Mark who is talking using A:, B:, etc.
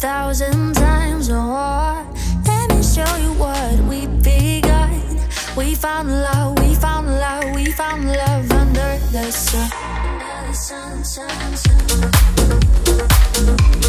A: thousand times or Let me show you what we've begun. We found love, we found love, we found love under the sun. Under the sun, sun, sun